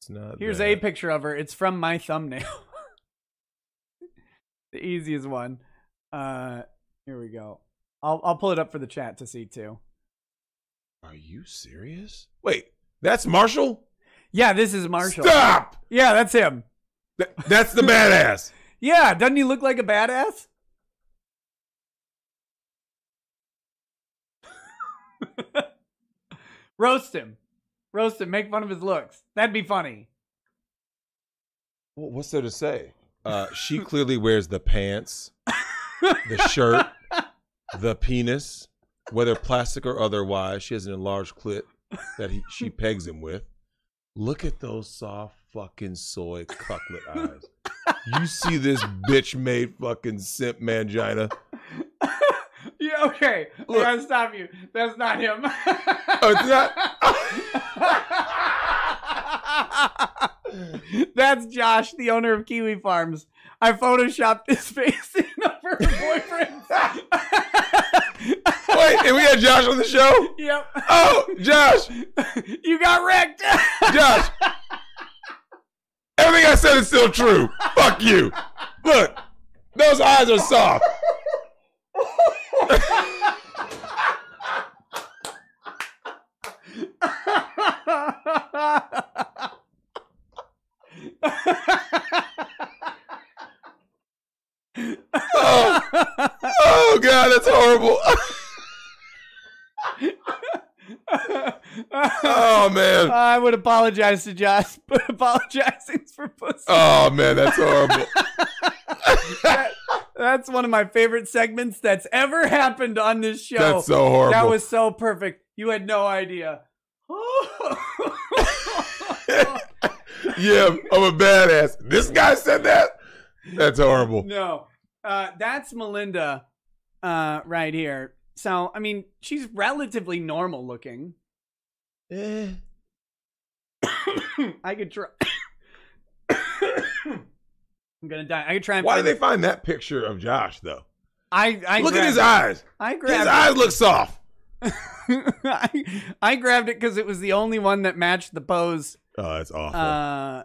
It's not. Here's a picture of her. It's from my thumbnail. the easiest one. Uh, here we go. I'll I'll pull it up for the chat to see too. Are you serious? Wait, that's Marshall. Yeah, this is Marshall. Stop. Yeah, that's him. Th- that's the badass. Yeah, doesn't he look like a badass? Roast him. Roast him. Make fun of his looks. That'd be funny. Well, what's there to say? Uh, she clearly wears the pants, the shirt, the penis, whether plastic or otherwise. She has an enlarged clit that he, she pegs him with. Look at those soft fucking soy cucklet eyes. You see this bitch made fucking simp mangina. Yeah, okay. I Look. gotta stop you. That's not him. Oh, it's not. That's Josh, the owner of Kiwi Farms. I photoshopped his face in of her boyfriend. Wait, and we got Josh on the show? yep. Oh, Josh, You got wrecked. Josh. Everything I said is still true. Fuck you. Look, those eyes are soft. Oh, oh God, that's horrible. Oh man. I would apologize to Josh, but apologizing for pussy. Oh man, that's horrible. That- that's one of my favorite segments that's ever happened on this show. That's so horrible. That was so perfect. You had no idea. yeah, I'm a badass. This guy said that. That's horrible. no, uh, that's Melinda uh, right here. So, I mean, she's relatively normal looking. Eh. I could try. I'm gonna die. I could try and. Why did they find that picture of Josh though? I, I Look at his it. eyes. I grabbed His grabbed eyes look soft. I, I grabbed it because it was the only one that matched the pose. Oh, that's awful. Uh,